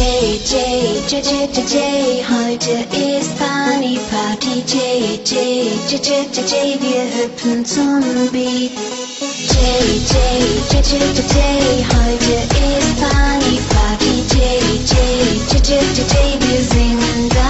J J J J J J heute ist Party J J J J J J wir hüpfen zum Beat J J J J J J heute ist Party J J J J J J wir singen da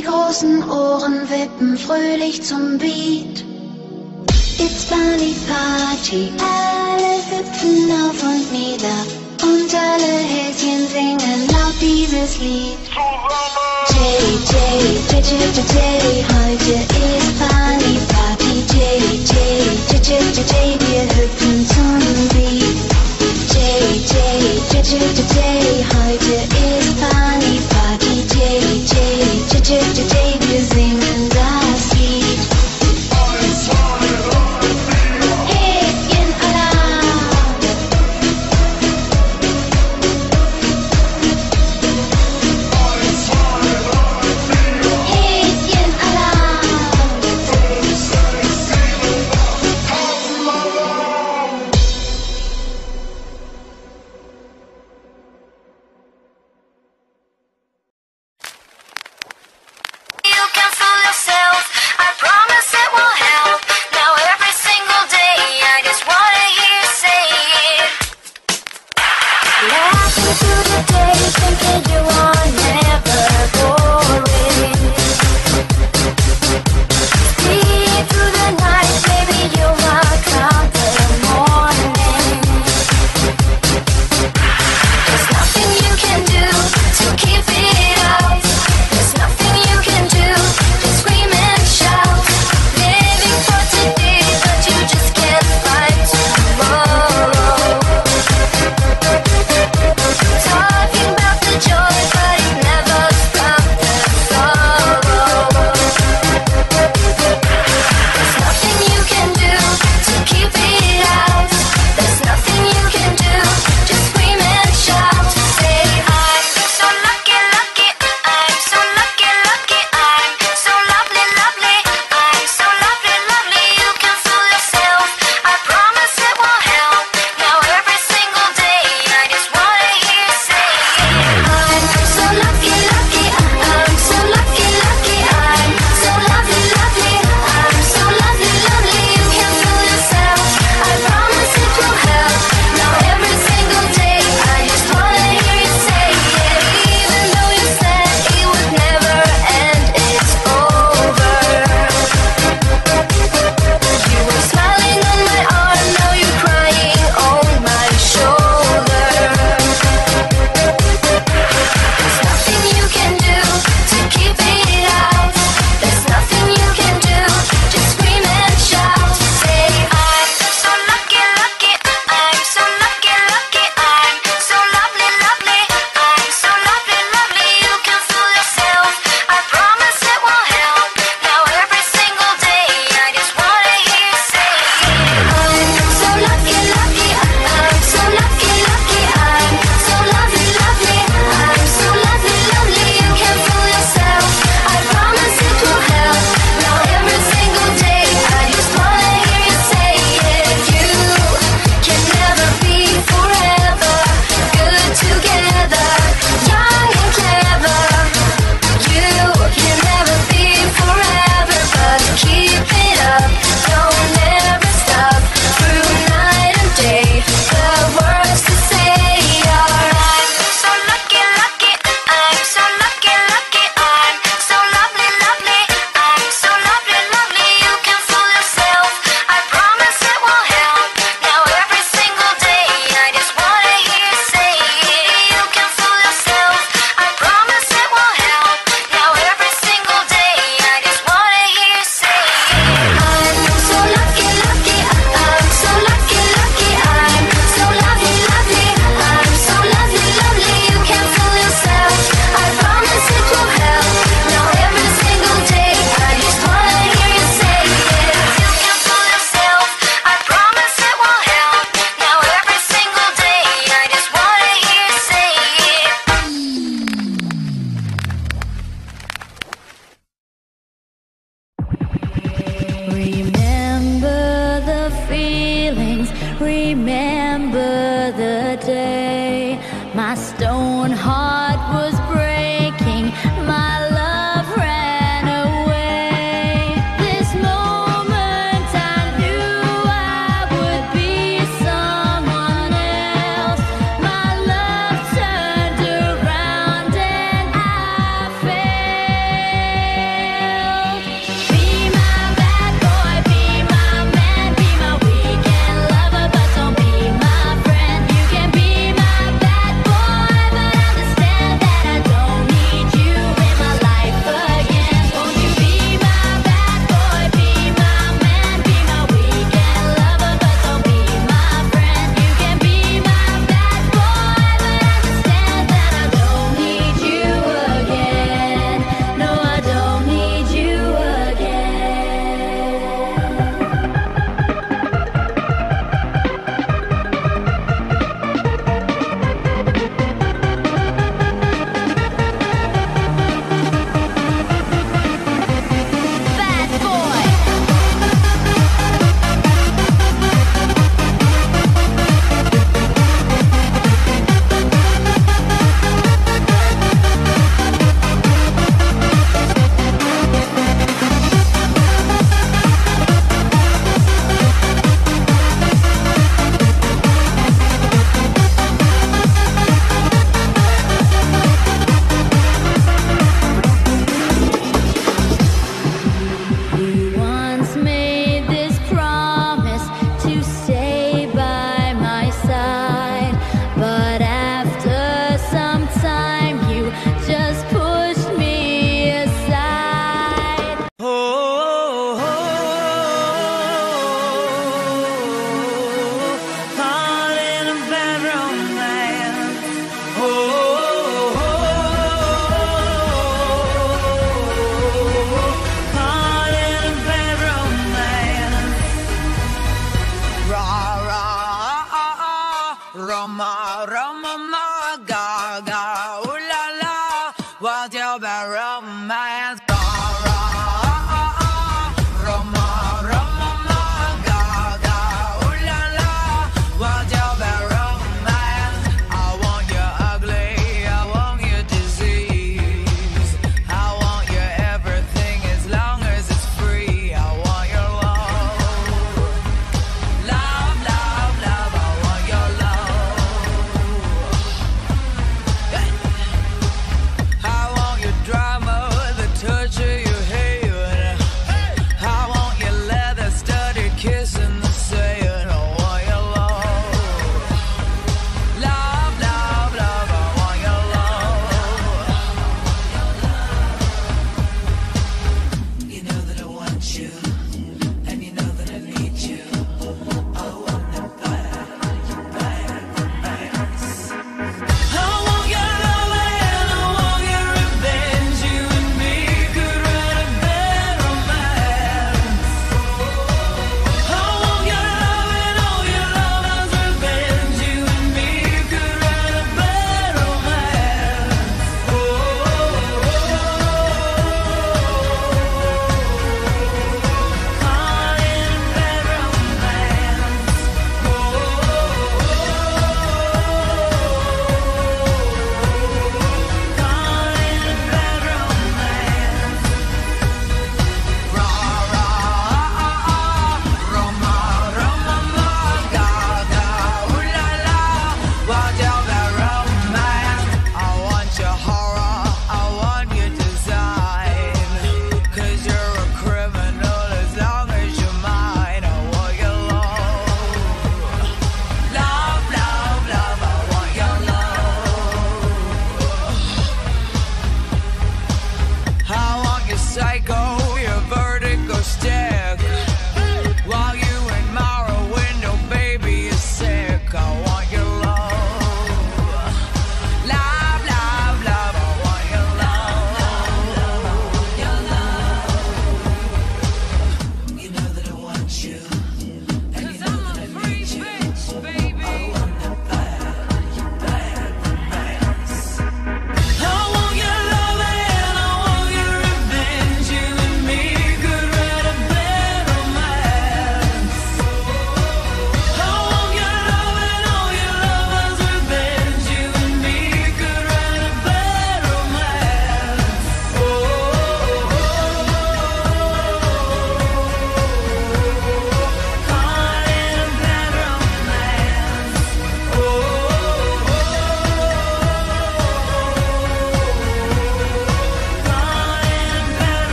Die großen Ohren wippen fröhlich zum Beat. It's Bunny Party, alle hüpfen auf und nieder und alle Häschen singen laut dieses Lied. JJ, JJ, JJ, heute ist Party.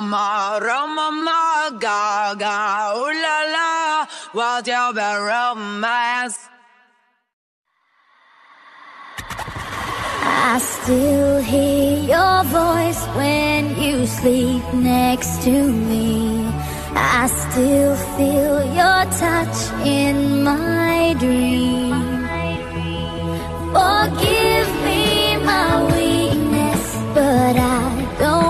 Roma, Roma, Gaga, ooh la la, what's your romance? I still hear your voice when you sleep next to me. I still feel your touch in my dream. Forgive me my weakness, but I don't.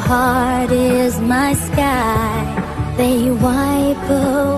heart is my sky. They wipe away.